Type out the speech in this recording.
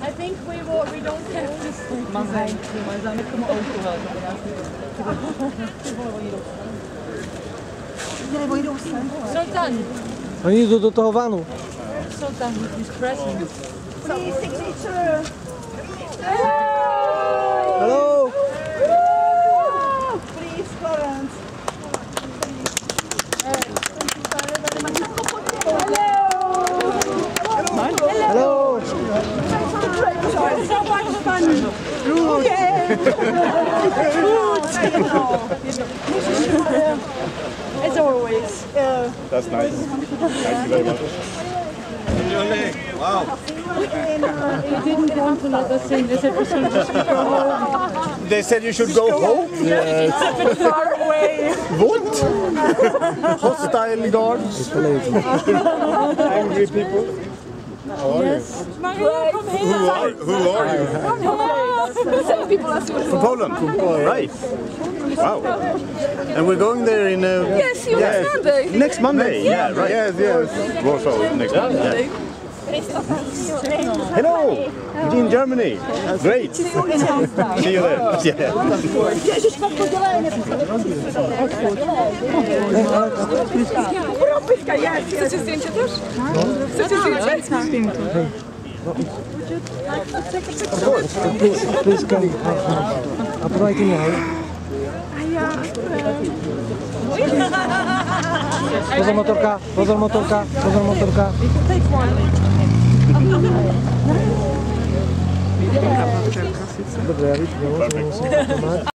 I think we will, we don't have to sleep. Man zijn, man zijn met mijn auto wel. Sultan, Oni idú do toho vanu. Sultan with his presents. Please, signature. Hello! Please, Florence. Hello! So much fun. As always. That's nice. Thank you very much. Wow. They didn't want to let us in. They said we should just go home. They said you should go home. Yes. Far away. What? Hostile guards. Angry people. Maria, come Who are, who are you? Same people as you. From Poland. Right. Wow. And we're going there in. Uh, Yes, you yes. next Monday. Next Monday. Yeah, right. Yes, yes. Warsaw next Monday. Yeah. Hello. In Germany. Great. See you there. Yeah. Łapyśka jest. Chcecie zdjęcie też? No. Chcecie zdjęcie? Please come. I'm writing now. Pozor motorka, pozor motorka, pozor motorka. Dobra, ja widzę, że muszę